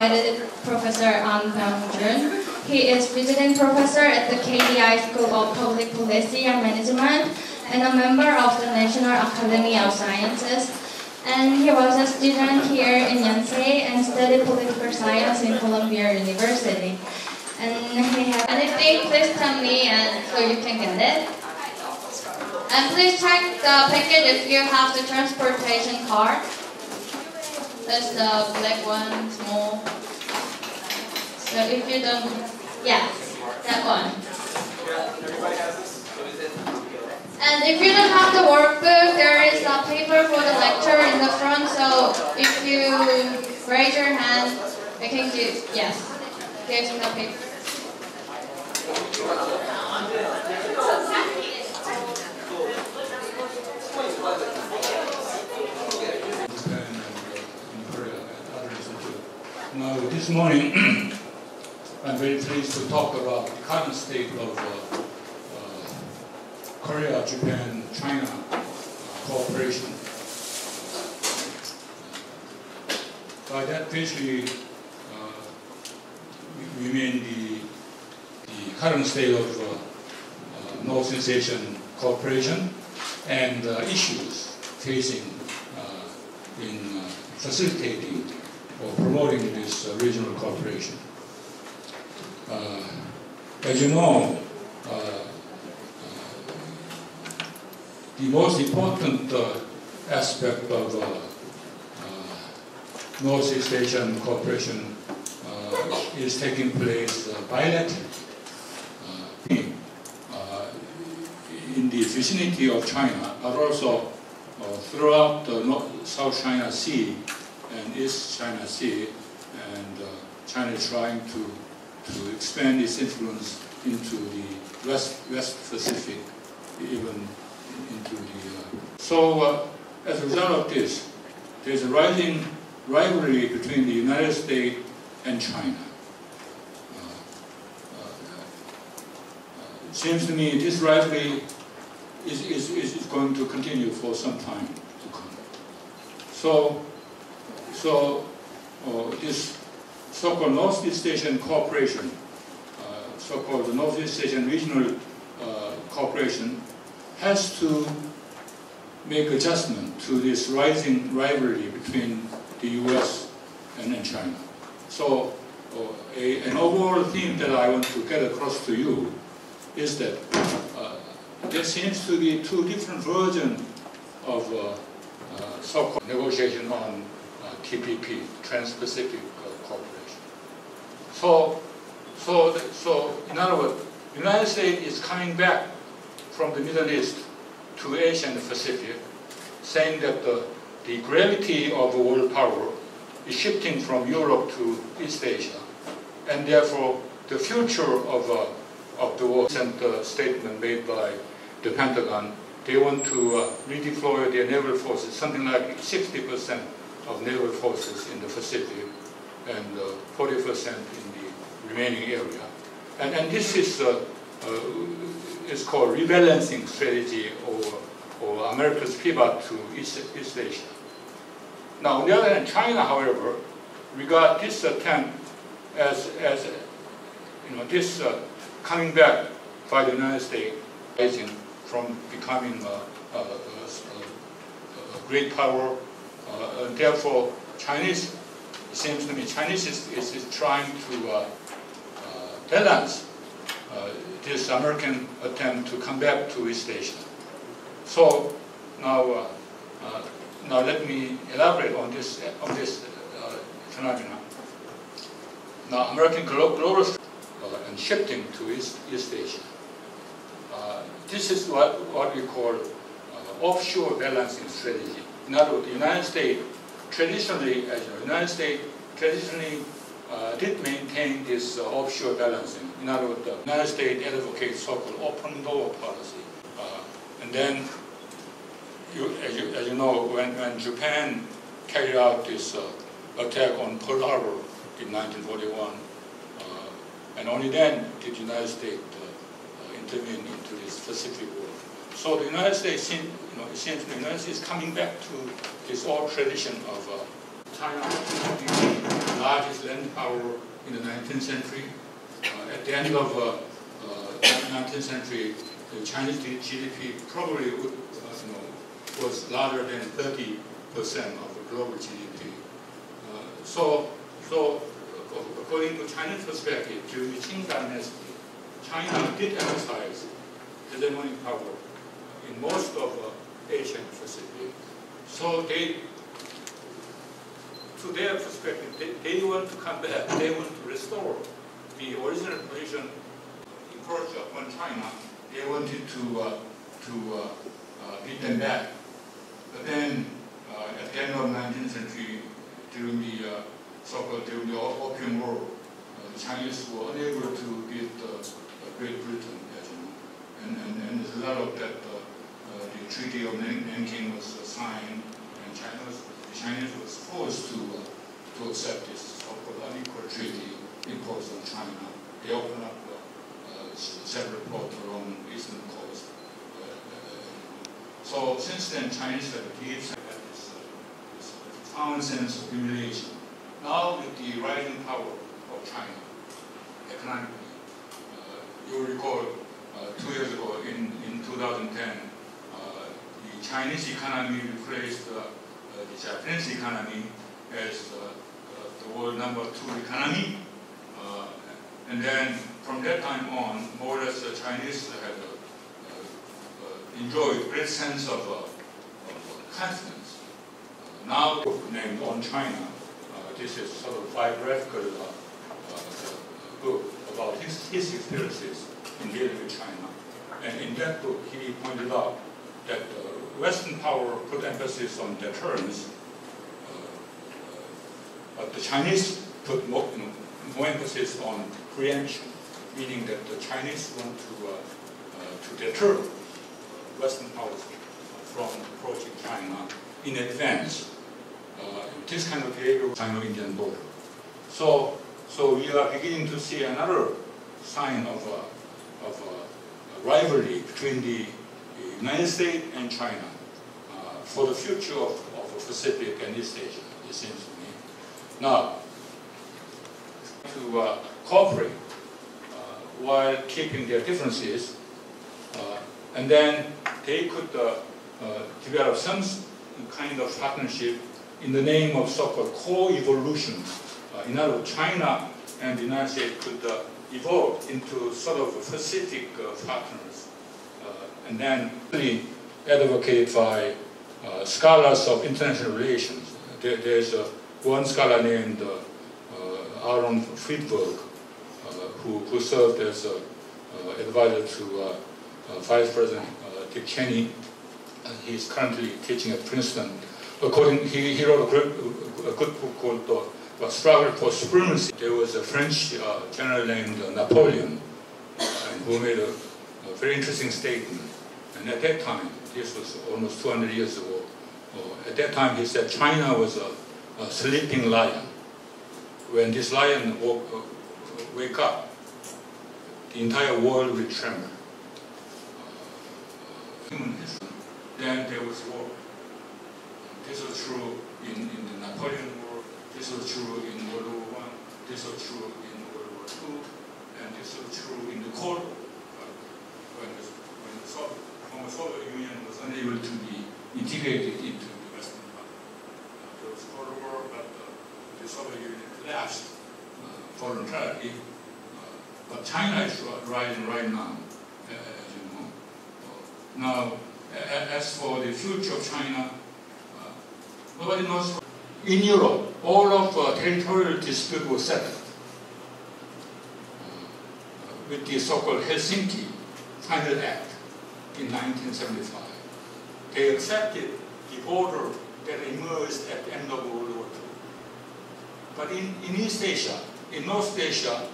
Professor An Byung-jun. He is visiting professor at the KDI School of Public Policy and Management and a member of the National Academy of Sciences. And he was a student here in Yonsei and studied political science in Columbia University. And he has anything, please tell me and so you can get it. And please check the package if you have the transportation card. That's the black one, small. So if you don't, yeah, that one. And if you don't have the workbook, there is a paper for the lecture in the front. So if you raise your hand, I can give, yes, give the paper. Japan and uh, in Korea and others too. Now, this morning, I'm very pleased to talk about the current state of uh, uh, Korea, Japan, China uh, cooperation. By that, basically, uh, we mean the, the current state of uh, Northeast Asian cooperation and issues facing in facilitating or promoting this uh, regional cooperation. Uh, as you know, uh, uh, the most important uh, aspect of Northeast Asian cooperation is taking place bilaterally in the vicinity of China, but also throughout the North, South China Sea and East China Sea, and uh, China is trying to, to expand its influence into the West, West Pacific, even into the. Uh, so, uh, as a result of this, there's a rising rivalry between the United States and China. It seems to me this rivalry is, is, is is going to continue for some time to come. So, so uh, this so-called Northeast Asian cooperation, uh, so-called Northeast Asian regional uh, cooperation, has to make adjustment to this rising rivalry between the U.S. and, and China. So, uh, a, an overall theme that I want to get across to you is that uh, there seems to be two different versions of uh, so-called negotiation on TPP, Trans-Pacific Cooperation. So, so, so in other words, United States is coming back from the Middle East to Asia and the Pacific, saying that the, the gravity of world power is shifting from Europe to East Asia, and therefore the future of, uh, of the world. Recent uh, statement made by the Pentagon, they want to uh, redeploy their naval forces, something like 60% of naval forces in the Pacific and uh, 40% in the remaining area. And, and this is, uh, uh, is called rebalancing strategy or, or America's pivot to East, East Asia. Now, on the other hand, China, however, regard this attempt as, as you know, this uh, coming back by the United States, from becoming a, a, a- a great power, uh, and therefore Chinese, it seems to me, Chinese is, is, is trying to uh, uh, balance uh, this American attempt to come back to East Asia. So now, uh, uh, now let me elaborate on this on this uh, phenomenon. Now, American glo- global uh, and shifting to East, East Asia. Uh, this is what, what we call uh, offshore balancing strategy. In other words, the United States traditionally, as know, United States traditionally uh, did maintain this uh, offshore balancing. In other words, the United States advocates so-called open door policy. Uh, and then, you, as, you, as you know, when, when Japan carried out this uh, attack on Pearl Harbor in 1941, uh, and only then did the United States uh, intervene into this Pacific War. So the United States, know, the is coming back to this old tradition of uh, China became the largest land power in the 19th century. Uh, at the end of uh, uh, 19th century, the Chinese GDP probably would, uh, you know, was larger than 30 percent of the global GDP. Uh, so, so according to Chinese perspective, during the Qing dynasty, China did emphasize hegemonic power in most of uh, Asia and Pacific. So they, to their perspective, they, they want to come back. They want to restore the original position encroached upon China. They wanted to uh, to uh, uh, beat them back. But then, uh, at the end of 19th century, during the uh, so-called during the Opium War, uh, the Chinese were unable to beat Great Britain, as you know. And, and, and as a lot of that, Treaty of Nanking was signed, and China was, the Chinese was forced to to accept this so-called unequal treaty imposed on China. They opened up uh, several ports along the eastern coast. Uh, uh, so since then, Chinese have deep this, this profound sense of humiliation. Now with the rising power of China, economically, you recall two years ago in, in 2010, Chinese economy replaced uh, the Japanese economy as uh, the world number two economy. Uh, and then from that time on, more or less the Chinese had uh, uh, enjoyed great sense of, uh, of confidence. now book named On China, this is sort of biographical book about his, his experiences in dealing with China. And in that book, he pointed out that Western power put emphasis on deterrence but the Chinese put more, you know, more emphasis on preemption, meaning that the Chinese want to, uh, uh, to deter Western powers from approaching China in advance. Uh, this kind of behavior Sino-Indian border. So, so we are beginning to see another sign of of rivalry between the United States and China uh, for the future of, of the Pacific and East Asia, it seems to me. now, to uh, cooperate uh, while keeping their differences, uh, and then they could uh, uh, develop some kind of partnership in the name of so-called co-evolution. In other words, China and the United States could evolve into sort of Pacific partners, and then advocated by uh, scholars of international relations. There, there's a one scholar named uh, uh, Aaron Friedberg, uh, who, who served as advisor to Vice President Dick Cheney. He's currently teaching at Princeton. According, he, he wrote a, great, a good book called the Struggle for Supremacy. There was a French uh, general named Napoleon who made a, a, very interesting statement. And at that time, this was almost 200 years ago, uh, at that time he said China was a a sleeping lion. When this lion woke, uh, wake up, the entire world will tremble. Uh, then there was war. This was true in, in the Napoleon War, this was true in World War One, this was true in World War Two, and this was true in the Cold War. When the, when the Soviet, Soviet Union was unable to be integrated into the Western bloc. Uh, there was Cold War, but the Soviet Union collapsed uh, voluntarily, uh, but China is rising right now, uh, as you know. Now, as for the future of China, nobody knows. In Europe, all of uh, territorial dispute was settled with the so-called Helsinki Final Act in 1975. They accepted the order that emerged at the end of World War II. But in, in East Asia, in North Asia,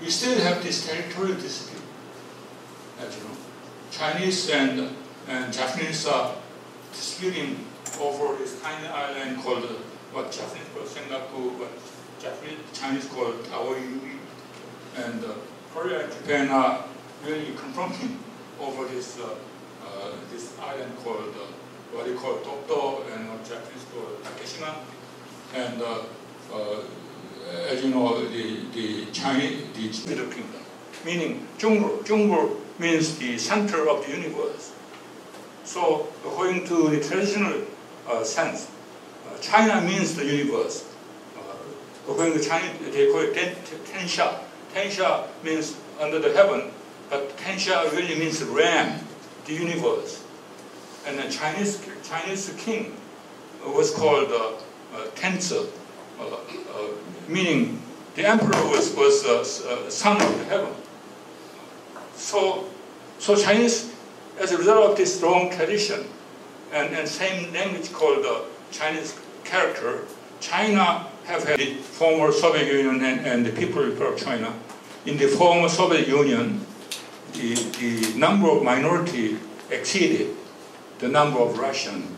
we still have this territorial dispute. As you know, Chinese and, and Japanese are disputing over this tiny island called what Japanese call Senkaku, what Japanese Chinese call Aoi and uh, Korea and Japan are really confronting over this uh, uh, this island called uh, what they call Dokdo and Japanese call Takeshima. and as you know, the, the Chinese, the Middle Kingdom, meaning Zhongguo. Zhongguo means the center of the universe. So according to the traditional sense, China means the universe. According to Chinese, they call it ten, Tianxia. Tianxia means under the heaven, but Tianxia really means ram, the universe. And the Chinese, Chinese king was called uh, uh, Tianzi, uh, uh, meaning the emperor was, was uh, uh, son of heaven. So, so Chinese, as a result of this strong tradition and, and same language called the Chinese character, China have had the former Soviet Union and, and the People of China. In the former Soviet Union, the, the number of minority exceeded the number of Russian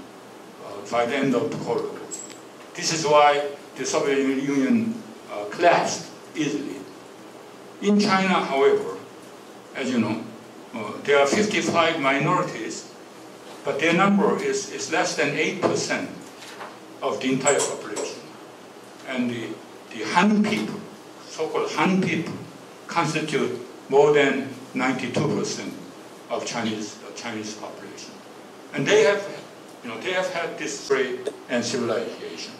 uh, by the end of the Cold War. This is why the Soviet Union uh, collapsed easily. In China, however, as you know, uh, there are 55 minorities, but their number is, is less than 8% of the entire population. And the, the Han people, so-called Han people, constitute more than 92% of Chinese, Chinese population. And they have, you know, they have had this trade and civilization.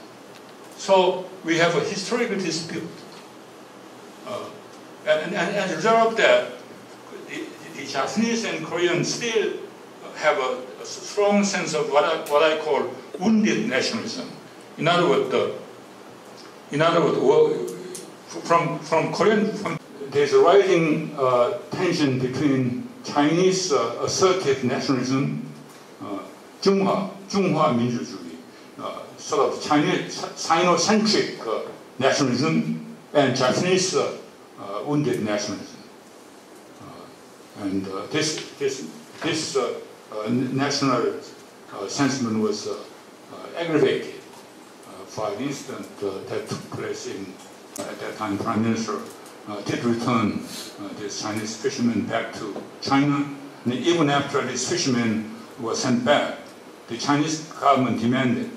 So we have a historical dispute. Uh, and, and, and, as a result that, the, the Japanese and Koreans still have a, a, strong sense of what I, what I call wounded nationalism. In other words, the, in other words, from, from Korean, from, there's a rising uh, tension between Chinese uh, assertive nationalism, uh, Zhonghua, uh, sort of Chinese, Sinocentric uh, nationalism, and Japanese uh, uh, wounded nationalism. Uh, and this, this, this national sentiment was aggravated for an incident that took place in, at that time, Prime Minister did return uh, this Chinese fishermen back to China. And even after these fishermen were sent back, the Chinese government demanded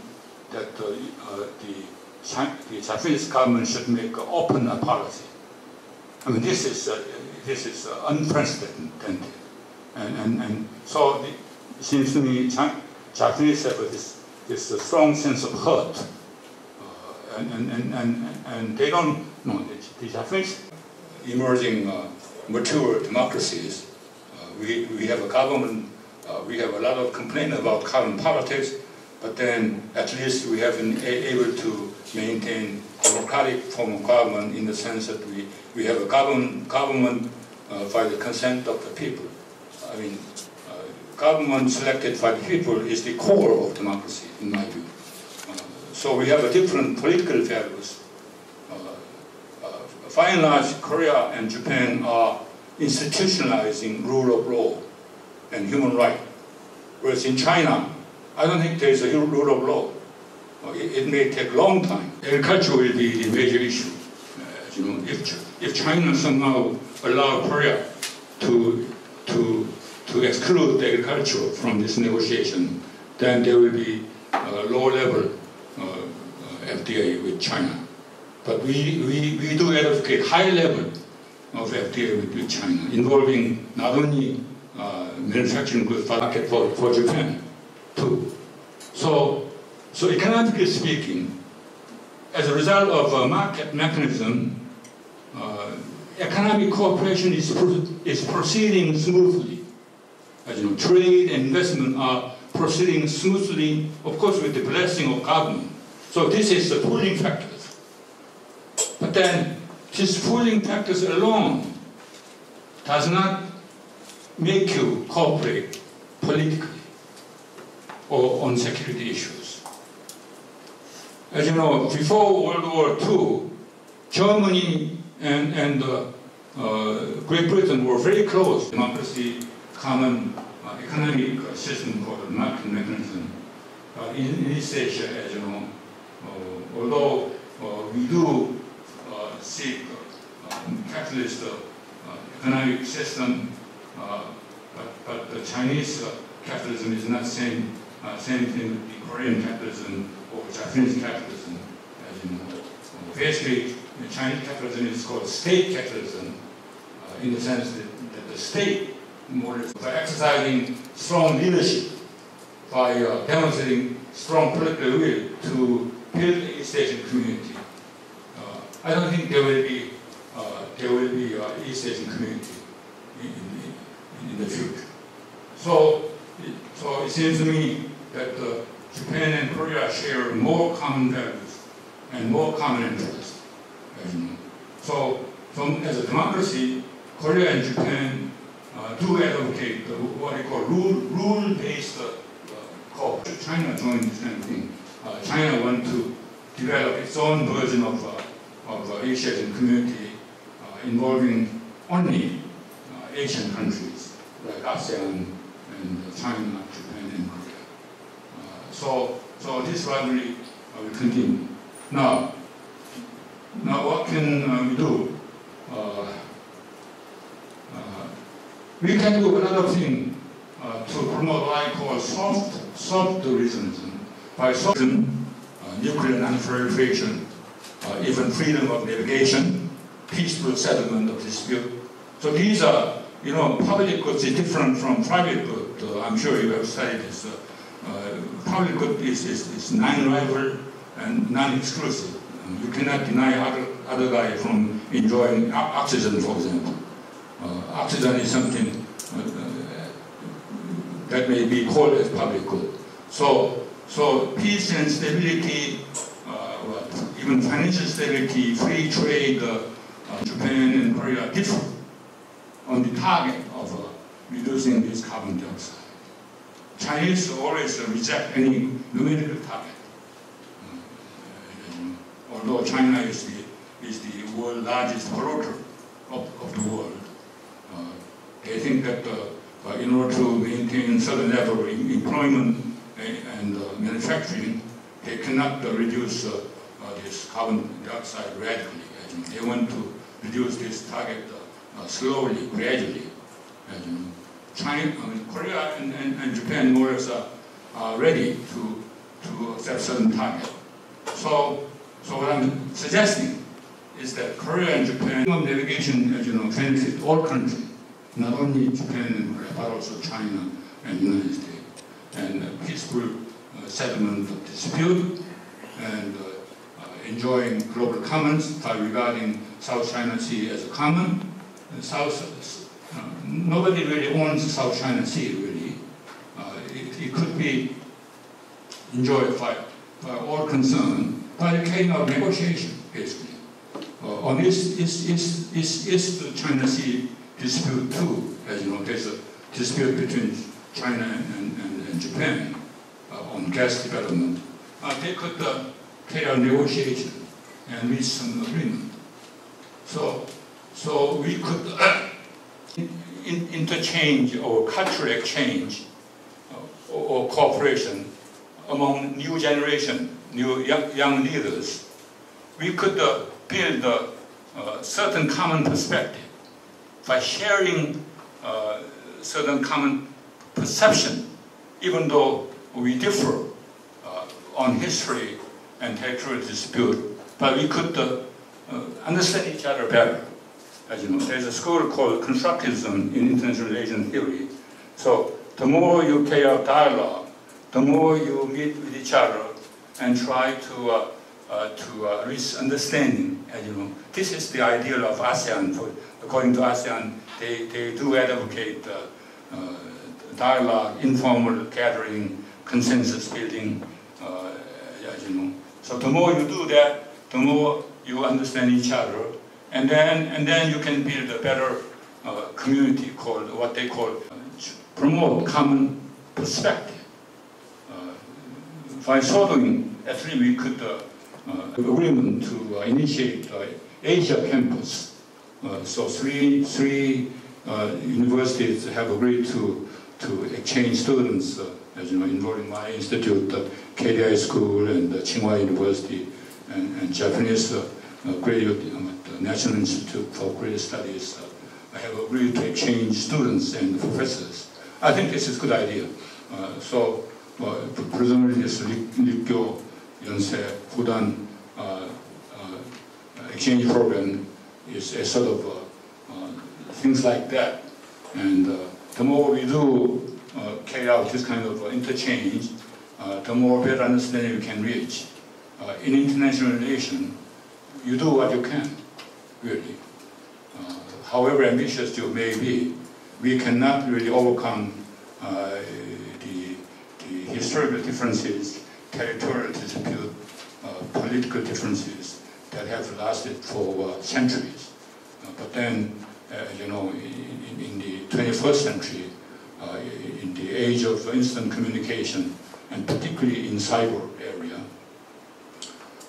that uh, uh, the, the Japanese government should make an open apology. I mean, this is, uh, this is unprecedented. And, and, and so the, it seems to me Japanese have this, this strong sense of hurt. and, and, and, and, and they don't know, the, the Japanese emerging uh, mature democracies, uh, we, we have a government, uh, we have a lot of complaint about current politics, but then at least we have been able to maintain democratic form of government in the sense that we, we have a government, government uh, by the consent of the people. I mean, uh, government selected by the people is the core of democracy, in my view. Uh, so we have a different political values. Uh, uh, by and large, Korea and Japan are institutionalizing rule of law and human rights. Whereas in China, I don't think there's a rule of law. It, may take a long time. Agriculture will be the major issue. Uh, you know, if, if China somehow allow Korea to, to, to exclude agriculture from this negotiation, then there will be a low-level uh, uh FTA with China. But we, we, we do advocate high level of FTA with, China, involving not only uh, manufacturing goods, but market for, for Japan too. So, so economically speaking, as a result of a market mechanism, uh, economic cooperation is, pro is proceeding smoothly. As you know, trade and investment are proceeding smoothly, of course, with the blessing of government. So this is the pulling factors. But then, these fooling factors alone does not make you cooperate politically or on security issues. As you know, before World War II, Germany and, and uh, uh, Great Britain were very close. Democracy, common uh, economic system called the market mechanism. Uh, in, in East Asia, as you know, uh, although uh, we do seek uh, um, capitalist uh, uh, economic system, but, but the Chinese capitalism is not same uh, same thing with the Korean capitalism or Japanese capitalism. as you know. Um, basically, Chinese capitalism is called state capitalism, uh, in the sense that, that the state, more by exercising strong leadership, by uh, demonstrating strong political will to build a East Asian community. I don't think there will be uh, there will be uh, East Asian community in, in, in the future. So, it, so it seems to me that uh, Japan and Korea share more common values and more common interests. So, from, as a democracy, Korea and Japan uh, do advocate the, what they call rule, rule-based uh, cooperation. China joined the same thing. Uh, China want to develop its own version of, uh, of uh, Asian community uh, involving only uh, Asian countries like ASEAN and China, Japan, and Korea. Uh, so, so this rivalry will continue. Now, now what can we do? We can do another thing uh, to promote what I call soft, soft regionalism. By soft, uh, nuclear non-proliferation, uh, even freedom of navigation, peaceful settlement of dispute. So these are, you know, public goods is different from private good. Uh, I'm sure you have studied this. Uh, uh, public good is, is, is non-rival and non-exclusive. You cannot deny other, other guy from enjoying oxygen, for example. Uh, oxygen is something that may be called as public good. So, so peace and stability, what, even financial stability, free trade, uh, uh, Japan and Korea differ on the target of uh, reducing this carbon dioxide. Chinese always reject any numerical target. Although China is the, is the world's largest polluter of, of the world, uh, they think that uh, in order to maintain certain level of employment and, uh, manufacturing, they cannot reduce this carbon dioxide radically. know. They want to reduce this target uh, uh, slowly, gradually. know. China, I mean, Korea and, and, and Japan more or less are, are ready to, to accept certain target. So, so what I'm suggesting is that Korea and Japan navigation, as you know, benefit all countries, not only Japan and Korea, but also China and United States. And peaceful uh, settlement of dispute and uh, enjoying global commons by regarding South China Sea as a common. And South, uh, nobody really owns the South China Sea, really. Uh, it, it could be enjoyed by, by all concerned by the kind of negotiation, basically. Uh, on this is, is, is, is the China Sea dispute too, as you know, there's a dispute between China and, and, and, Japan uh, on gas development. Uh, they could out negotiation and reach some agreement. So, so we could uh, in, in, interchange or cultural exchange uh, or, or cooperation among new generation, new young, young leaders. We could uh, build a uh, certain common perspective by sharing uh, certain common perception, even though we differ uh, on history and territorial dispute, but we could uh, uh, understand each other better. As you know, there's a school called constructivism in international relations theory. So the more you carry out dialogue, the more you meet with each other and try to uh, uh, to uh, reach understanding. As you know, this is the ideal of ASEAN. For, according to ASEAN, they, they do advocate uh, uh, dialogue, informal gathering, consensus building. As you know, so the more you do that, the more you understand each other, and then and then you can build a better uh, community called what they call uh, promote common perspective. Uh, by so doing, actually we could uh, uh, agreement to initiate Asia campus. So three three universities have agreed to to exchange students, as you know, involving my institute, KDI School and Tsinghua University, and, and Japanese uh, graduate um, National Institute for Graduate Studies. Uh, have agreed to exchange students and professors. I think this is a good idea. Uh, so presumably this Rikkyo, Yonsei, Fudan, exchange program is a sort of things like that. And uh, the more we do uh, carry out this kind of uh, interchange, the more better understanding you can reach. Uh, in international relation, you do what you can, really. Uh, however ambitious you may be, we cannot really overcome uh, the, the historical differences, territorial dispute, uh, political differences that have lasted for uh, centuries. Uh, but then, uh, you know, in, in, the 21st century, uh, in the age of instant communication, and particularly in cyber area,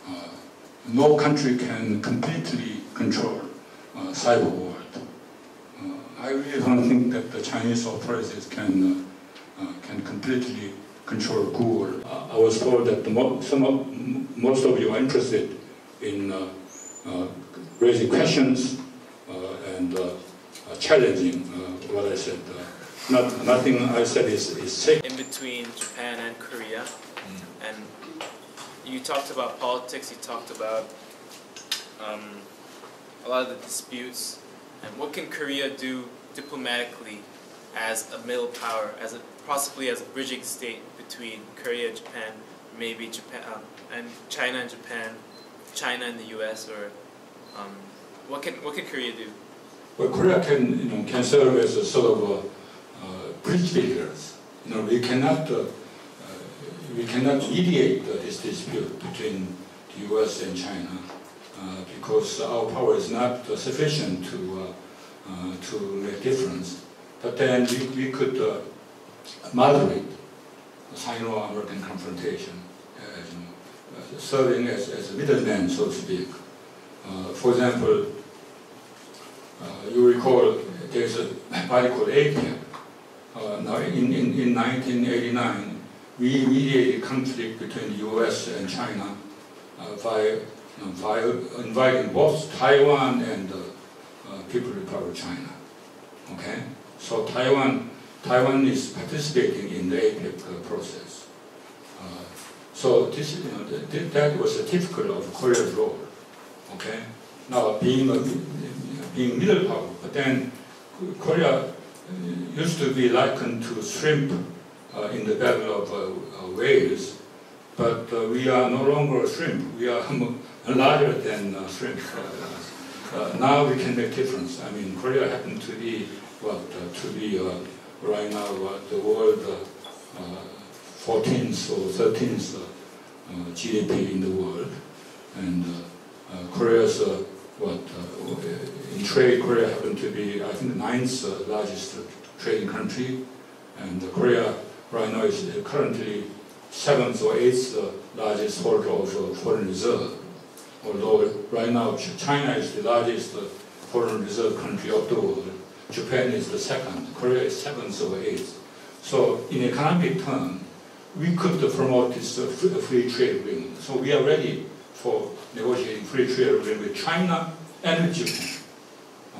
uh, no country can completely control uh, cyber world. Uh, I really don't think that the Chinese authorities can uh, uh, can completely control Google. I was told that the mo- some of, most of you are interested in raising questions and challenging what I said. Not, nothing I said is, is safe. In between Japan and Korea. And you talked about politics, you talked about um, a lot of the disputes. And what can Korea do diplomatically as a middle power, as a possibly as a bridging state between Korea, and Japan, maybe Japan um, and China and Japan, China and the U.S. or um, what can what can Korea do? Well, Korea can, you know, can serve as a sort of a, uh, bridge builders. Know, we cannot, uh, uh, we cannot mediate this dispute between the U.S. and China uh, because our power is not uh, sufficient to to make difference. But then we, we could moderate Sino-American confrontation, know, uh, serving as, as a middleman, so to speak. Uh, for example, uh, you recall there's a body called APEC. Now, in, in, in 1989, we mediated conflict between the U.S. and China uh, by, by inviting both Taiwan and the uh, People's Republic of China. Okay, so Taiwan, Taiwan is participating in the APEC process. So this, you know, th- th- that was a typical of Korea's role. Okay, now being a being middle power, but then Korea used to be likened to shrimp uh, in the Battle of uh, uh, whales, but we are no longer a shrimp. We are larger than shrimp. Now we can make difference. I mean, Korea happened to be what to be right now the world uh, uh, 14th or 13th uh, uh, GDP in the world, and Korea's what uh, in trade, Korea happened to be, I think, the ninth uh, largest trading country, and uh, Korea right now is currently seventh or eighth largest holder of foreign reserve. Although right now China is the largest foreign reserve country of the world, Japan is the second, Korea is seventh or eighth. So in economic term, we could promote this free, free trade agreement. So we are ready for negotiating free trade agreement with China and with Japan.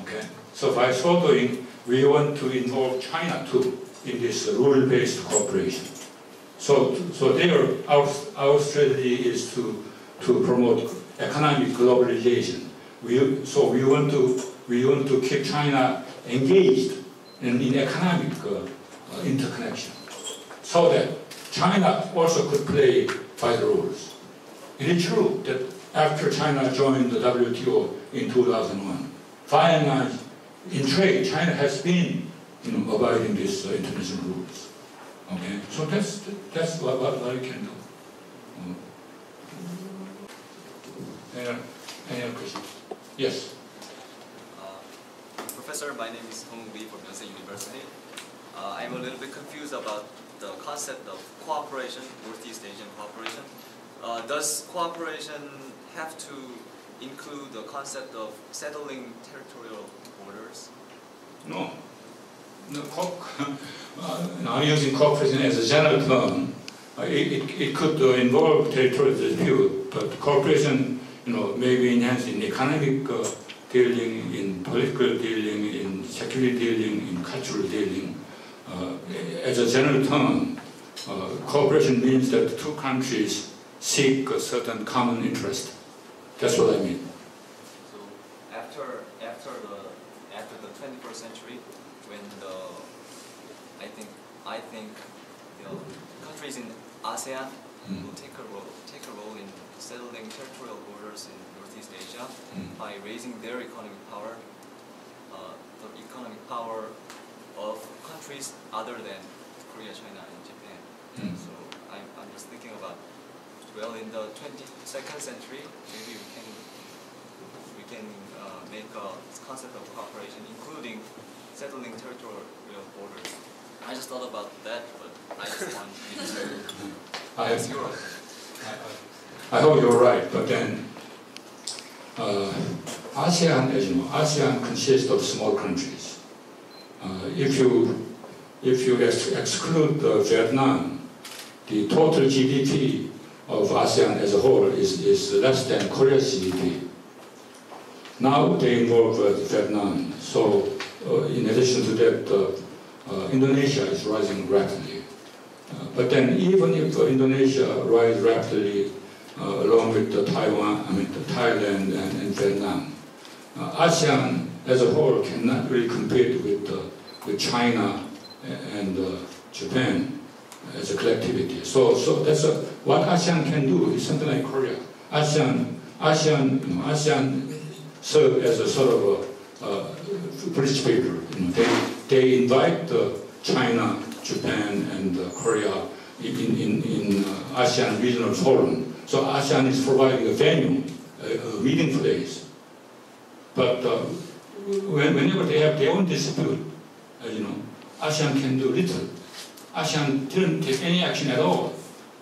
Okay, so by so doing, we want to involve China too in this rule-based cooperation. So, so there, our, our strategy is to, to promote economic globalization. We, so we want to, we want to keep China engaged in, in economic uh, interconnection, so that China also could play by the rules. It is true that after China joined the WTO in 2001, by and in trade, China has been you know, abiding these uh, international rules. Okay, so that's that's what, what, what we can do. Mm. Any, other- any other questions? Yes. Uh, Professor, my name is Hong Lee from Yonsei University. Uh, I'm a little bit confused about the concept of cooperation, Northeast Asian cooperation. Uh, does cooperation have to include the concept of settling territorial borders? No. No, uh, I'm using cooperation as a general term. Uh, it, it, it could uh, involve territorial dispute, but cooperation, you know, may be enhanced in economic uh, dealing, in political dealing, in security dealing, in cultural dealing. Uh, as a general term, uh, cooperation means that two countries seek a certain common interest. That's what I mean. So after after the after the 21st century, when the I think I think know countries in ASEAN Mm. will take a role take a role in settling territorial borders in Northeast Asia Mm. by raising their economic power, uh, the economic power of countries other than Korea, China, and Japan. Mm. So I'm, I'm just thinking about well in the 22nd century maybe we can we can uh, make a concept of cooperation including settling territorial borders. I just thought about that, but I just want you to I, What's? I, I hope you're right, but then uh, ASEAN, as you know, ASEAN consists of small countries. Uh, if you if you ex- exclude uh, Vietnam, the total GDP of ASEAN as a whole is, is less than Korea's GDP. Now they involve uh, Vietnam, so uh, in addition to that, uh, uh, Indonesia is rising rapidly. Uh, But then even if uh, Indonesia rise rapidly along with the Taiwan, I mean Thailand and, and Vietnam, ASEAN as a whole cannot really compete with, with China and Japan as a collectivity. So, so that's a, what ASEAN can do is something like Korea. ASEAN, ASEAN, you know, ASEAN serve as a sort of a, uh, bridge paper. You know, they, they invite uh, China, Japan, and uh, Korea in, in, in uh, ASEAN Regional Forum. So ASEAN is providing a venue, a, a meeting place. But uh, when, whenever they have their own dispute, uh, you know, ASEAN can do little. ASEAN didn't take any action at all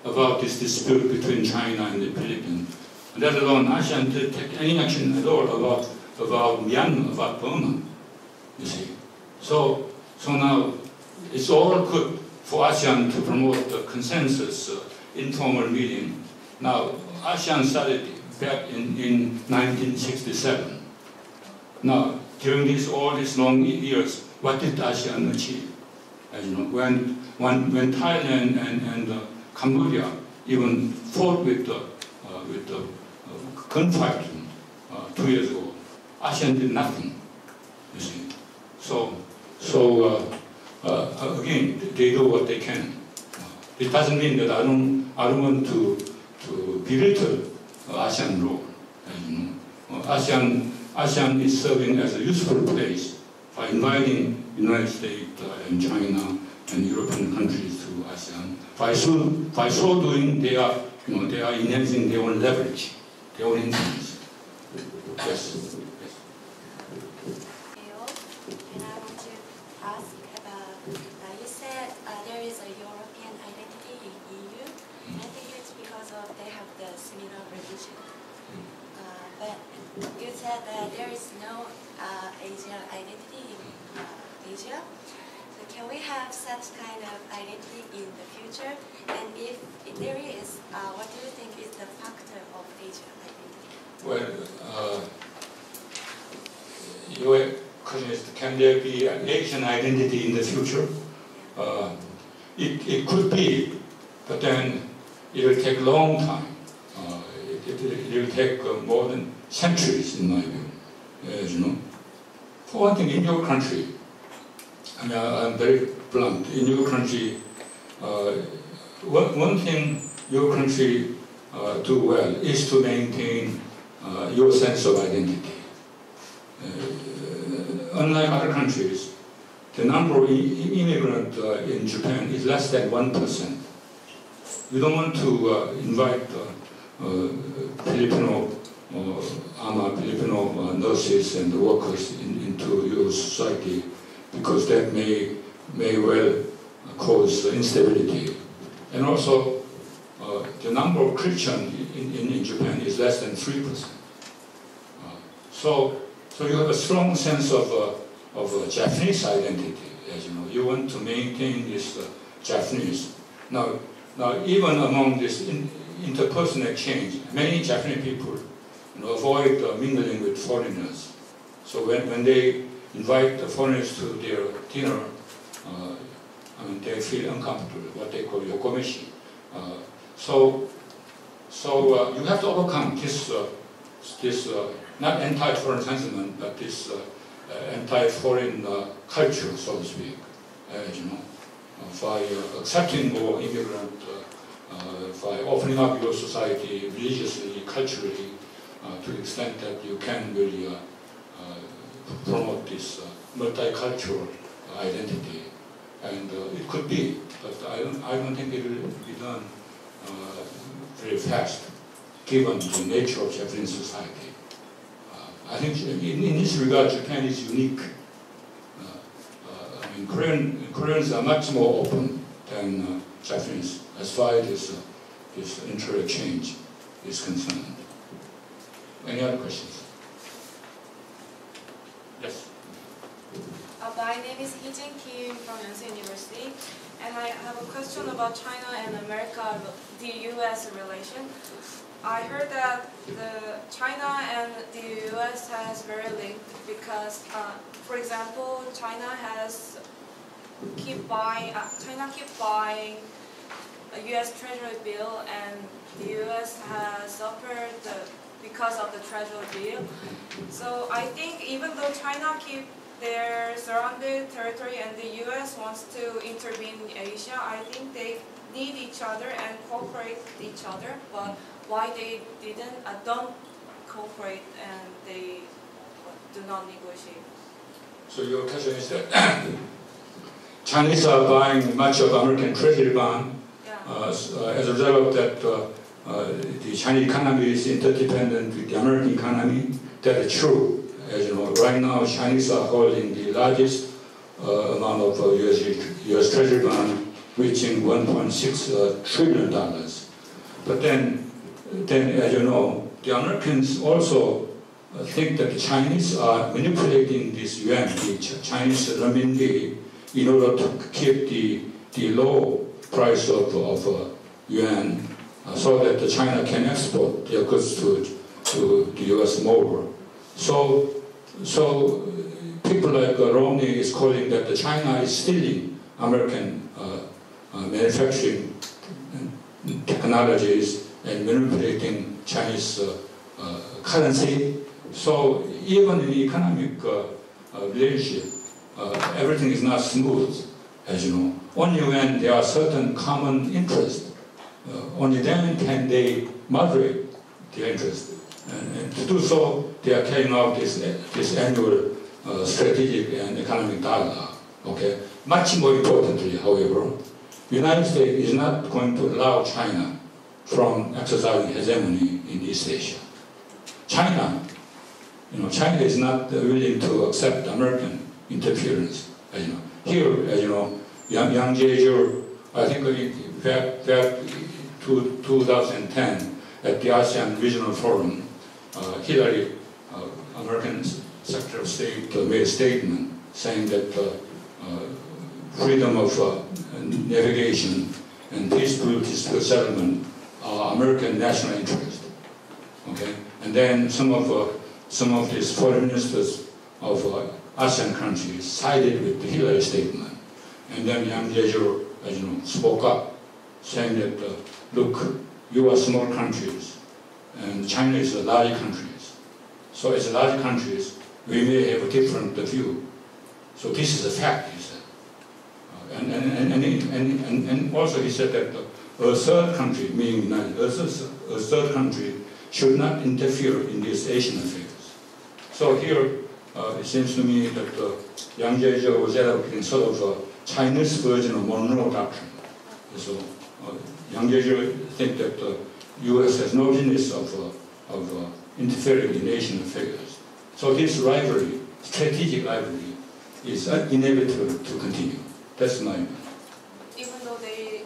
about this dispute between China and the Philippines. Let alone ASEAN didn't take any action at all about, about Myanmar, about Burma. You see. So, so now it's all good for ASEAN to promote the consensus uh, informal meeting. Now, ASEAN started back in, in 1967. Now, during these all these long years, what did ASEAN achieve? As you know, when, when, when Thailand and, and uh, Cambodia even fought with the, uh, with the gunfight two years ago, ASEAN did nothing. You see, so so again, they do what they can. It doesn't mean that I don't I don't want to to belittle ASEAN role. You know, ASEAN ASEAN is serving as a useful place by inviting United States and China and European countries ASEAN. By so, by so doing, they are, you know, they are enhancing their own leverage, their own influence. Yes. yes. Hello, and I want to ask about, you said there is a European identity in EU, and I think it's because of they have the similar religion. But you said that there is no uh, Asian identity in uh, Asia. Can we have such kind of identity in the future? And if, if there is, uh, what do you think is the factor of Asian identity? Well, uh, your question is, can there be an Asian identity in the future? Uh, it, it could be, but then it will take a long time. Uh, it, it, it will take uh, more than centuries, in my view. As you know, for one thing, in your country, Mean, I- I'm very blunt. In your country, uh, one, one thing your country uh, do well is to maintain uh, your sense of identity. Uh, unlike other countries, the number of immigrants uh, in Japan is less than 1%. We don't want to uh, invite uh, uh, Filipino, uh, ama Filipino uh, nurses and workers in, into your society because that may, may well cause instability. And also, uh, the number of Christians in, in, in Japan is less than 3%. Uh, so, so you have a strong sense of, uh, of uh, Japanese identity, as you know. You want to maintain this uh, Japanese. Now, now, even among this in, interpersonal exchange, many Japanese people you know, avoid uh, mingling with foreigners. So when, when they invite the foreigners to their dinner, uh, I mean, they feel uncomfortable, what they call yokomeshi. Uh, so, so uh, you have to overcome this, uh, this uh, not anti-foreign sentiment, but this anti-foreign culture, so to speak, you know, by accepting more immigrant, by opening up your society religiously, culturally, to the extent that you can really promote this uh, multicultural identity. And uh, it could be, but I don't, I don't think it will be done uh, very fast, given the nature of Japanese society. I think in, in this regard, Japan is unique. I mean, Korean, Koreans are much more open than Japanese as far as this, this interchange is concerned. Any other questions? Yes. Uh, my name is Hee-jin Kim from Yonsei University, and I have a question about China and America, the U.S. relation. I heard that the China and the U.S. has very linked because, uh, for example, China has keep buying, uh, China keep buying a U.S. Treasury bill, and the U.S. has suffered because of the Treasury bill. So I think even though China keep their surrounded territory and the U.S. wants to intervene in Asia, I think they need each other and cooperate with each other. But why they didn't, uh, don't cooperate and they do not negotiate? So your question is that Chinese are buying much of American treasury bond. Yeah. Uh, uh, as a result of that, uh, uh, the Chinese economy is interdependent with the American economy. That is true. As you know, right now Chinese are holding the largest uh, amount of uh, US, US treasury bond, reaching 1.6 uh, trillion dollars. But then, then as you know, the Americans also think that the Chinese are manipulating this yuan, the Ch- Chinese renminbi, in order to keep the, the low price of, of uh, yuan uh, so that the China can export their goods to, to the US more. So, so people like uh, Romney is calling that China is stealing American uh, uh, manufacturing uh, technologies and manipulating Chinese uh, uh, currency. So even in economic relationship, everything is not smooth, as you know. Only when there are certain common interests, only then can they moderate their interest. And, and to do so, they are carrying out this, this annual uh, strategic and economic dialogue. Okay. Much more importantly, however, the United States is not going to allow China from exercising hegemony in East Asia. China, you know, China is not willing to accept American interference. You know, here, as you know, Yang, Yang Jiechi, I think in fact, fact to 2010 at the ASEAN Regional Forum, Hillary, uh, American Secretary of State, uh, made a statement saying that uh, uh, freedom of uh, navigation and peaceful, settlement are American national interest. Okay, and then some of uh, some of these foreign ministers of uh, ASEAN countries sided with the Hillary statement, and then Yang Jiechi, as you know, spoke up, saying that uh, look, you are small countries, and China is a large country. So as a large country, we may have a different view. So this is a fact, he said. Uh, and, and, and, and, and, and, also he said that uh, a third country, meaning United, a third, country should not interfere in these Asian affairs. So here, uh, it seems to me that uh, Yang Jiechi was advocating sort of a Chinese version of Monroe Doctrine. So uh, Yang Jiechi think that the U.S. has no business of, uh, of uh, interfering in Asian affairs. So this rivalry, strategic rivalry, is uh, inevitable to continue. That's my Even though they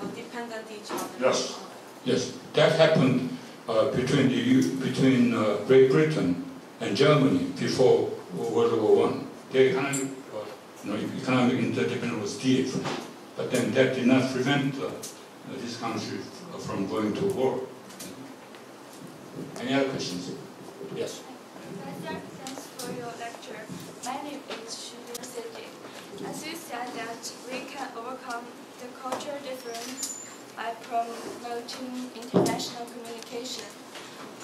uh, depend on each other. Yes. yes. That happened uh, between the U- between uh, Great Britain and Germany before World War One. Their economic, uh, you know, economic interdependence was deep, but then that did not prevent uh, this country f- from going to war. Any other questions? Yes. Thanks for your lecture. My name is Shubin Siti. As you said that we can overcome the cultural difference by promoting international communication.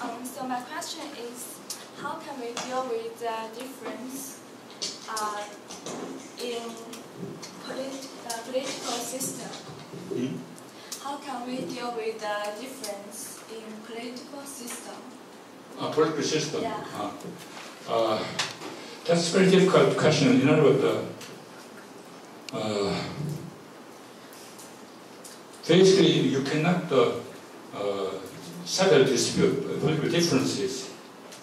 Um, so my question is, how can we deal with the difference uh, in polit- uh, political system? Hmm? How can we deal with the difference in political system? Uh, political system. Yeah. Uh, uh, that's a very difficult question. In other words, uh, uh, basically, you cannot uh, uh, settle dispute, political differences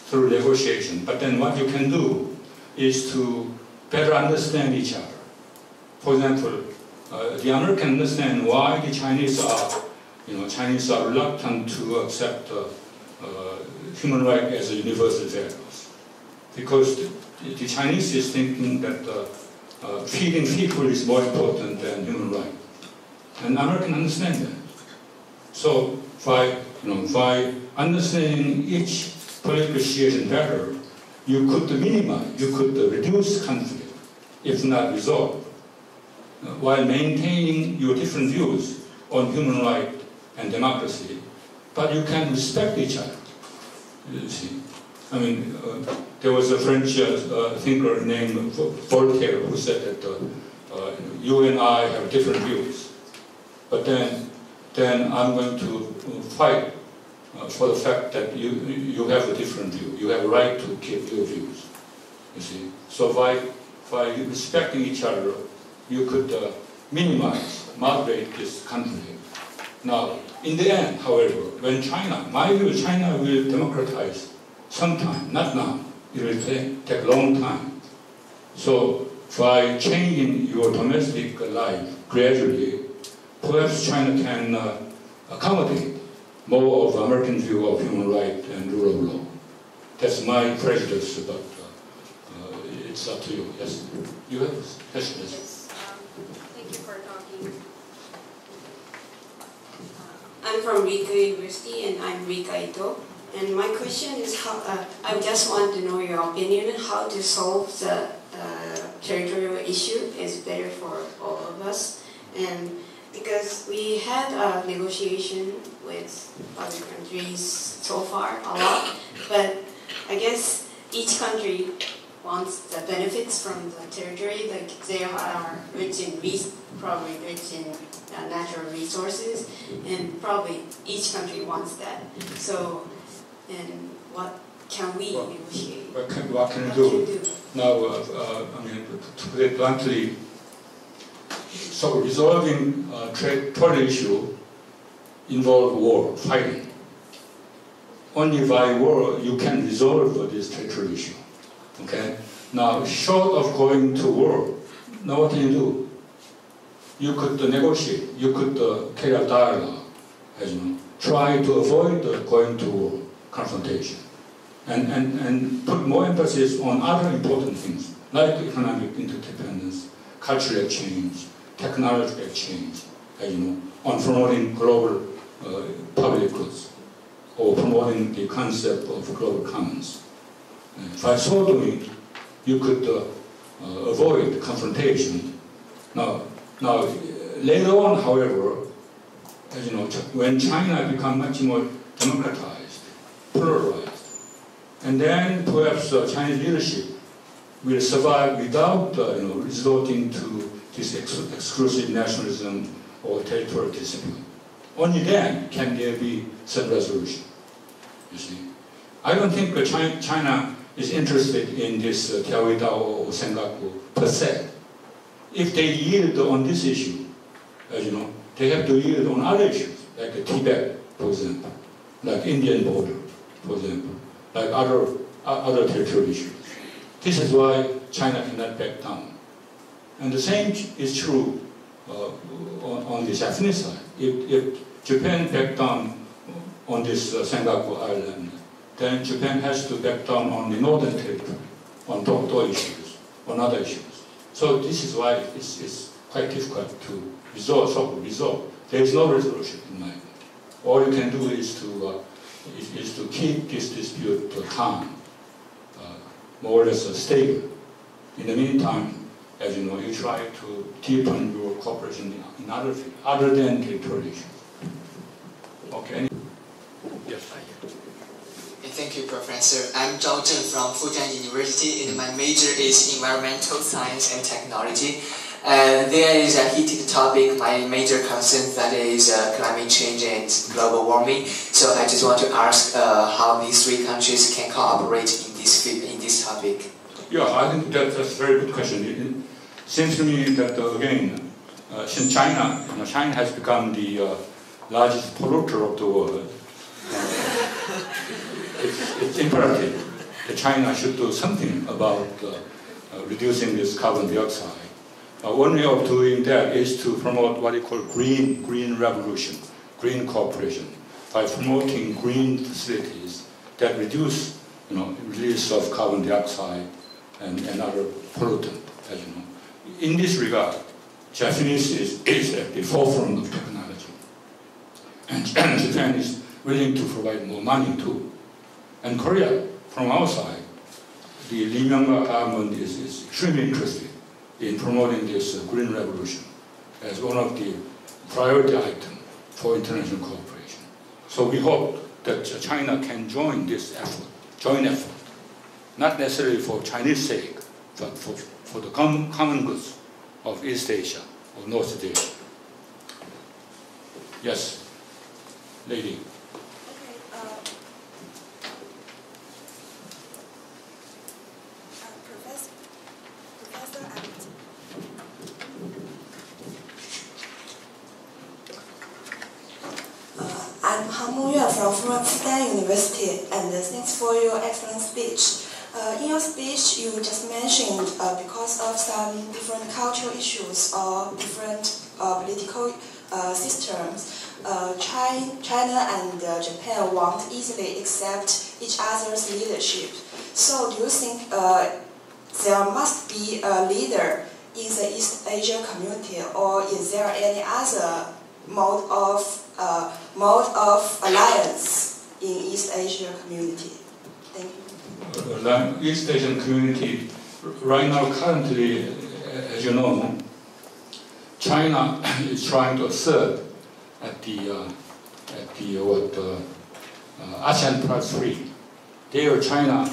through negotiation. But then what you can do is to better understand each other. For example, uh, the American understand why the Chinese are, you know, Chinese are reluctant to accept uh, uh, human rights as a universal values. Because the, the Chinese is thinking that uh, uh, feeding people is more important than human rights. And American understand that. So by, you know, by understanding each political situation better, you could minimize, you could reduce conflict, if not resolve, while maintaining your different views on human rights and democracy, but you can respect each other. You see, I mean, uh, there was a French uh, uh, thinker named Voltaire who said that uh, uh, you and I have different views, but then, then I'm going to fight uh, for the fact that you you have a different view. You have a right to keep your views. You see, so by by respecting each other, you could uh, minimize, moderate this conflict. Now, in the end, however, when China, my view, China will democratize sometime, not now. It will take, take a long time. So, by changing your domestic life gradually, perhaps China can uh, accommodate more of American view of human rights and rule of law. That's my prejudice, but uh, uh, it's up to you. Yes, you have a question. Yes. Yes, um, thank you for talking. I'm from Rikkyo University and I'm Rika Ito. And my question is how, uh, I just want to know your opinion how to solve the uh, territorial issue is better for all of us. And because we had a negotiation with other countries so far a lot, but I guess each country wants the benefits from the territory, like they are rich in probably rich in uh, natural resources, and probably each country wants that. So, and what can we Well, negotiate? What can, what can you What do? can do? Now, uh, uh, I mean, to put it bluntly, so resolving uh, trade, trade issue involve war, fighting. Only by war you can resolve this trade issue. Okay? Now, short of going to war, now what can you do? You could negotiate, you could uh, carry a dialogue, as you know, try to avoid going to confrontation and, and, and put more emphasis on other important things like economic interdependence, cultural exchange, technological exchange, uh, you know, on promoting global uh, public goods or promoting the concept of global commons. Uh, by so doing, you could uh, uh, avoid confrontation. Now, now, later on, however, as you know, when China become much more democratized, pluralized, and then perhaps uh, Chinese leadership will survive without, uh, you know, resorting to this ex- exclusive nationalism or territorial dispute. Only then can there be some resolution. You see, I don't think uh, China, is interested in this uh, Diaoyudao or Senkaku per se. If they yield on this issue, as you know, they have to yield on other issues, like Tibet, for example, like Indian border, for example, like other, uh, other territorial issues. This is why China cannot back down. And the same is true uh, on, on the Japanese side. If, if Japan back down on this uh, Island, then Japan has to back down on the northern territory, on Dokdo issues, on other issues. So this is why it's, it's quite difficult to resolve, so resolve. There is no resolution in mind. All you can do is to, uh, is, is to keep this dispute calm, uh, more or less uh, stable. In the meantime, as you know, you try to deepen your cooperation in, in other fields, other than territorial issues. Okay. any- Yes. Thank you, Professor. I'm Zhao Zheng from Fujian University, and my major is environmental science and technology. Uh, there is a heated topic, my major concern, that is uh, climate change and global warming. So I just want to ask uh, how these three countries can cooperate in this in this topic. Yeah, I think that, that's a very good question. It seems to me that uh, again, uh, since China, you know, China has become the uh, largest polluter of the world, it's, it's imperative that China should do something about uh, uh, reducing this carbon dioxide. Uh, one way of doing that is to promote what they call green green revolution, green cooperation, by promoting green facilities that reduce, you know, release of carbon dioxide and, and other pollutant, as you know. In this regard, Japanese is, is at the forefront of technology, and Japan is willing to provide more money too. And Korea, from our side, the Lee Myung-bak government is, is extremely interested in promoting this uh, green revolution as one of the priority items for international cooperation. So we hope that China can join this effort, joint effort, not necessarily for Chinese sake, but for, for the com common goods of East Asia or North Asia. Yes, lady. Okay, uh, uh, Professor, Professor and Uh, I'm Han Muyue from Fudan University, and uh, thanks for your excellent speech. Uh, in your speech, you just mentioned uh, because of some different or different uh, political uh, systems, uh, China, and uh, Japan won't easily accept each other's leadership. So, do you think uh, there must be a leader in the East Asia community, or is there any other mode of uh, mode of alliance in East Asia community? Thank you. East Asian community, right now, currently, as you know, China is trying to assert at the uh, at the uh, what uh, uh, ASEAN Plus Three. There, China,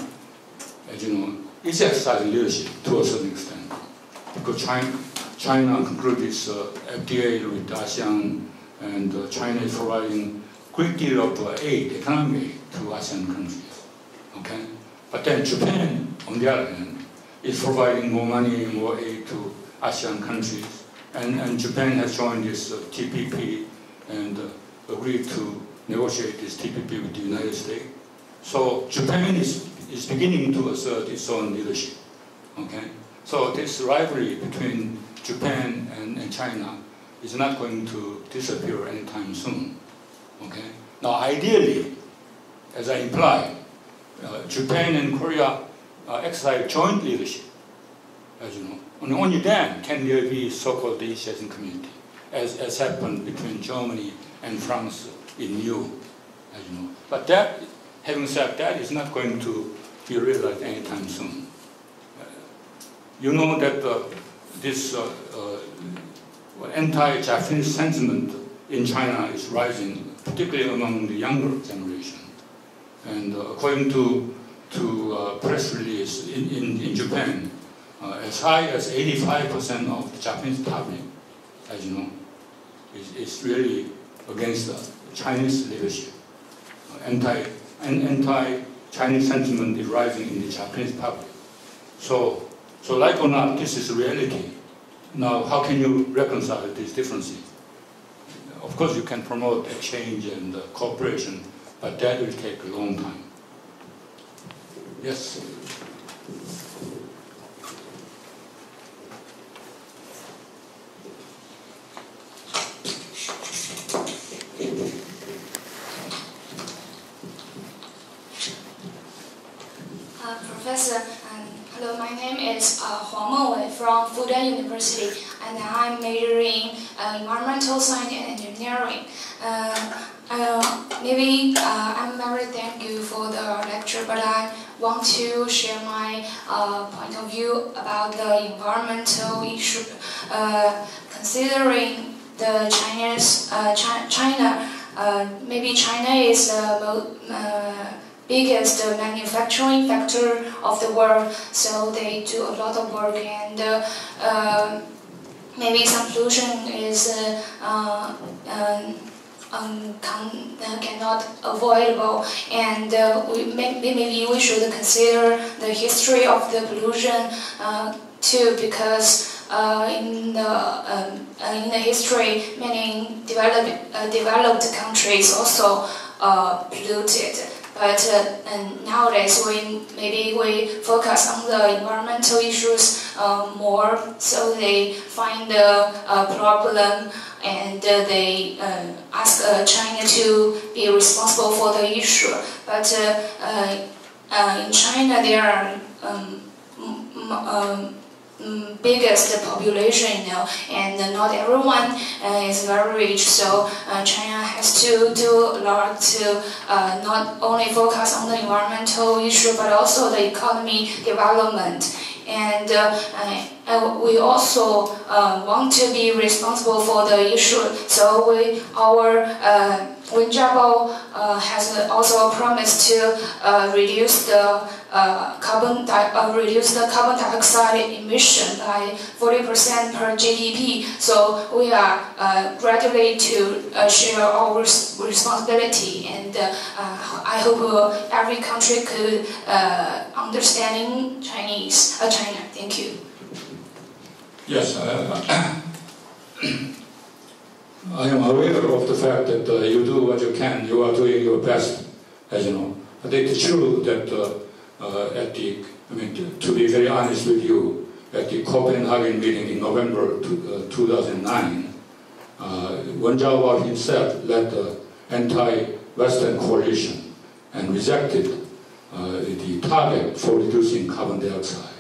as you know, is exercising leadership to a certain extent because China China concluded this FTA with ASEAN, and China is providing great deal of aid, economic aid to ASEAN countries. Okay. But then Japan, on the other hand, is providing more money, more aid to ASEAN countries. And, and Japan has joined this uh, TPP and uh, agreed to negotiate this TPP with the United States. So Japan is, is beginning to assert its own leadership. Okay? So this rivalry between Japan and, and China is not going to disappear anytime soon. Okay? Now ideally, as I implied, uh, Japan and Korea uh, exercise joint leadership, as you know. And only then can there be so-called Asian community, as, as happened between Germany and France in EU, as you know. But that, having said that, is not going to be realized anytime soon. Uh, you know that uh, this uh, uh, anti-Japanese sentiment in China is rising, particularly among the younger generation. And uh, according to, to uh, press release in, in, in Japan, uh, as high as 85% of the Japanese public, as you know, is, is really against the Chinese leadership. Uh, anti, an, anti-Chinese sentiment is rising in the Japanese public. So, so like or not, this is reality. Now, how can you reconcile these differences? Of course, you can promote exchange and uh, cooperation, but that will take a long time. Yes. Uh, Professor, hello, my name is uh, Huang Mengwei from Fudan University, and I'm majoring uh, environmental science and engineering. Uh, uh, maybe uh, I'm very thank you for the lecture, but I want to share my uh, point of view about the environmental issue. Uh, considering the Chinese Chi- China, maybe China is the mo- uh, biggest uh, manufacturing factor of the world, so they do a lot of work and uh, uh, maybe some pollution is uh, uh, um, um, can, uh, cannot avoidable. And uh, we may, maybe we should consider the history of the pollution uh, too because uh, in the um, uh, in the history many developed uh, developed countries also polluted but uh, nowadays we maybe we focus on the environmental issues uh, more, so they find the problem and uh, they ask China to be responsible for the issue. But in China there are um, um, um, biggest population now, and not everyone uh, is very rich. So uh, China has to do a lot to uh, not only focus on the environmental issue, but also the economy development. And uh, we also uh, want to be responsible for the issue. So we, our uh, Wen Jiabao uh, has also promised to uh, reduce the uh, carbon uh, reduce the carbon dioxide emission by 40% per GDP. So we are uh, gradually to share our responsibility, and I hope every country could understanding Chinese China. Thank you. Yes. I am aware of the fact that uh, you do what you can, you are doing your best, as you know. But it's true that uh, uh, at the, I mean, to, be very honest with you, at the Copenhagen meeting in November to, 2009, uh, Wen himself led the anti-Western coalition and rejected uh, the target for reducing carbon dioxide.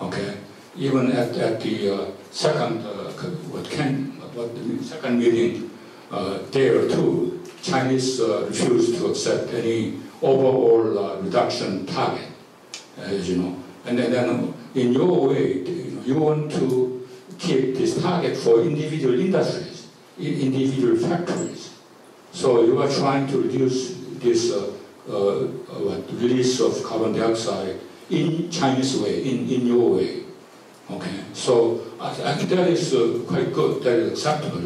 Okay, even at, at the uh, second uh, what can but the second meeting uh, or two, Chinese refused to accept any overall reduction target, as you know. And then, then in your way, you, you want to keep this target for individual industries, individual factories. So you are trying to reduce this uh, uh, release of carbon dioxide in Chinese way, in, in your way. Okay, so I, think that is uh, quite good, that is acceptable.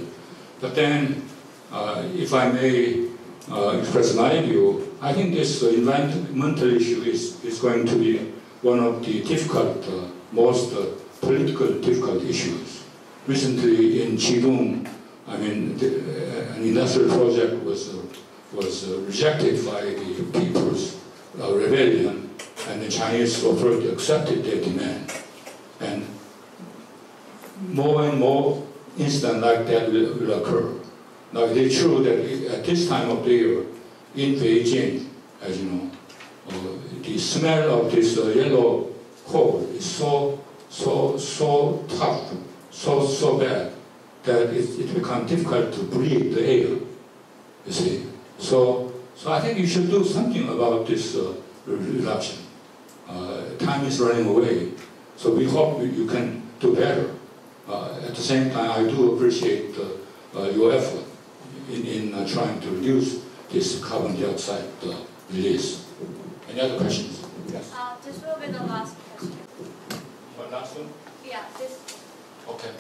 But then, uh, if I may uh, express my view, I think this uh, environmental issue is, is going to be one of the difficult, uh, most uh, political difficult issues. Recently in Qidong, I mean, the, an industrial project was, was rejected by the people's rebellion, and the Chinese authority accepted their demand. More and more incidents like that will, will occur. Now, it is true that at this time of the year, in Beijing, as you know, uh, the smell of this uh, yellow coal is so, so, so tough, so, so bad, that it, it becomes difficult to breathe the air, you see. So, so I think you should do something about this uh, reduction. Uh, time is running away, so we hope you can do better. Uh, at the same time, I do appreciate uh, your effort in, in uh, trying to reduce this carbon dioxide release. Any other questions? Yes. Uh, this will be the last question. One last one? Yeah, this. Okay.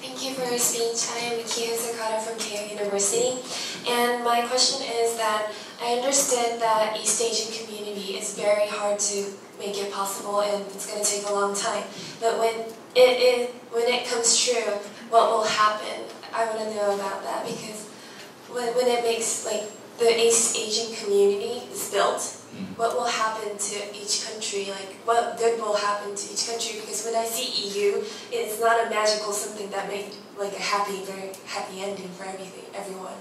Thank you for your speech. I am Mikia Sakata from Keio University. And my question is that I understand that East Asian community is very hard to make it possible and it's going to take a long time. But when it, it, when it comes true, what will happen? I want to know about that because when, when it makes like the East Asian community is built, mm-hmm. what will happen to each country, like what good will happen to each country, because when I see EU, it's not a magical something that made like a happy, very happy ending for everything, everyone.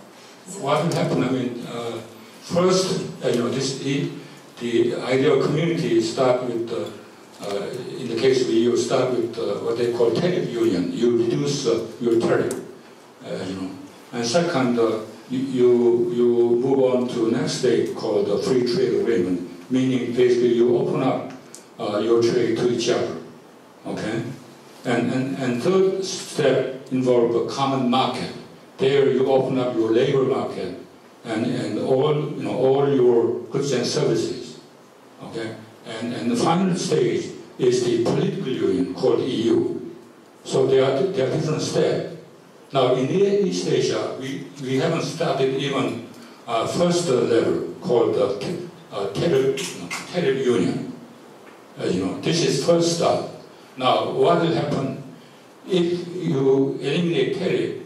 What will happen, I mean, uh, first, uh, you know, this, the, the ideal community start with, uh, uh in the case of EU, start with uh, what they call tariff union. You reduce your tariff, you know. And second, you, you move on to next stage called the free trade agreement, meaning basically you open up your trade to each other. Okay? And, and, and third step involve a common market. There you open up your labor market and, and all, you know, all your goods and services. Okay? And, and the final stage is the political union called EU. So there are, there are different steps. Now in East Asia, we, we haven't started even uh, first level called the uh, tariff union. You know, this is first step. Now what will happen if you eliminate tariff?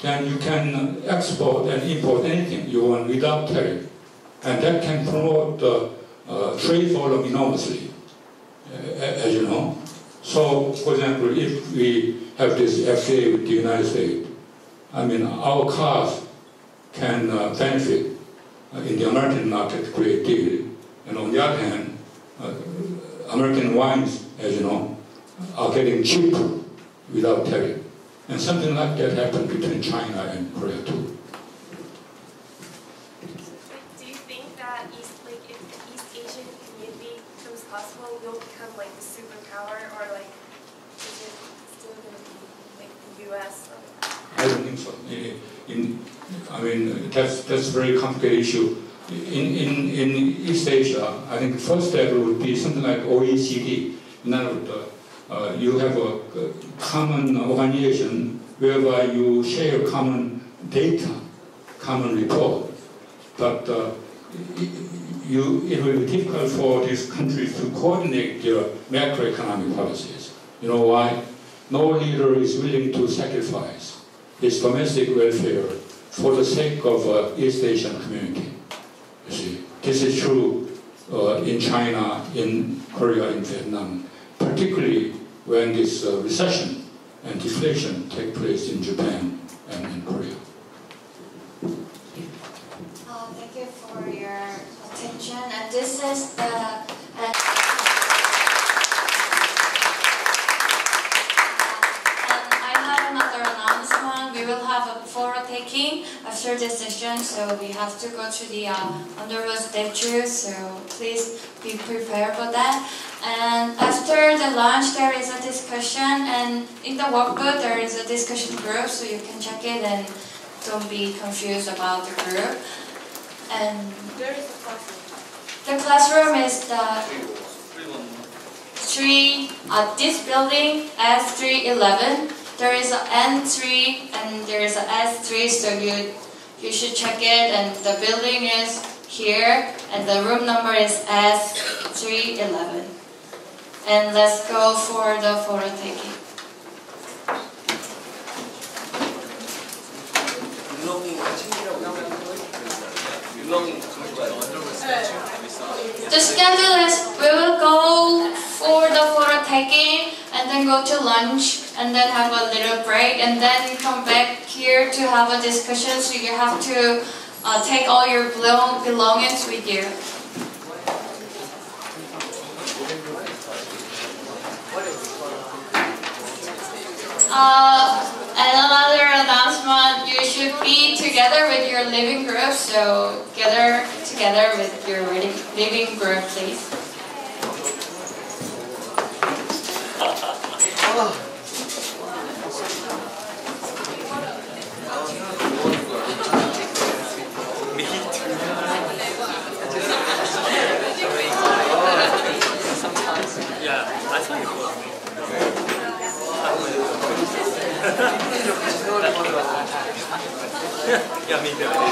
Then you can export and import anything you want without tariff, and that can promote the uh, trade volume enormously, uh, as you know. So, for example, if we have this FTA with the United States, I mean, our cars can uh, benefit uh, in the American market deal. And on the other hand, uh, American wines, as you know, are getting cheaper without tariff. And something like that happened between China and Korea too. Do you think that East, like, if the East Asian community becomes possible, we'll become like the superpower, or like, is it still going to be like the U.S.? I don't think so. In, in, I mean, that's that's a very complicated issue. In, in, in East Asia, I think the first step would be something like OECD. In other words, uh, you have a, a common organization whereby you share common data, common report. But uh, you, it will be difficult for these countries to coordinate their macroeconomic policies. You know why? No leader is willing to sacrifice his domestic welfare for the sake of uh, East Asian community. You see, this is true uh, in China, in Korea, in Vietnam, particularly when this uh, recession and deflation take place in Japan and in Korea. Uh, thank you for your attention. And this is the. Uh, and I have another announcement. We will have a photo taking after this session, so we have to go to the uh, Underwood statue. So please be prepared for that. And after the lunch, there is a discussion, and in the work booth there is a discussion group, so you can check it and don't be confused about the group. And Where is the classroom? the classroom is the three uh, this building S311. There is an N3 and there is a S3, so you you should check it. And the building is here, and the room number is S311. And let's go for the photo taking. The schedule is we will go for the photo taking and then go to lunch and then have a little break and then come back here to have a discussion so you have to uh, take all your belong- belongings with you. Uh, and another announcement, you should be together with your living group, so gather together with your living group, please. Yeah, yeah, me